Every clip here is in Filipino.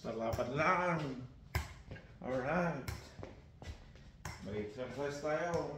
Basta laban lang. Alright. Mag-exercise tayo.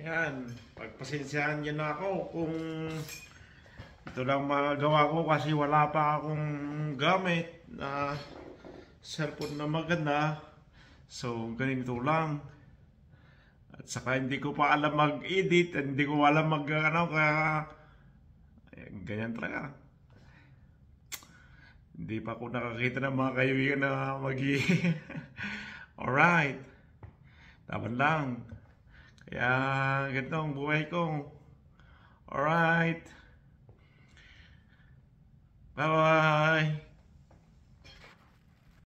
Ayan, pagpasensyahan niyo na ako kung ito lang magawa ko kasi wala pa akong gamit na cellphone na maganda. So, ganito lang. At saka hindi ko pa alam mag-edit, hindi ko alam mag ano kaya eh, ganyan talaga. Hindi pa ako nakakita ng mga kaibigan na mag Alright. Taban lang. Kaya ganito ang buhay ko. Alright. Bye-bye.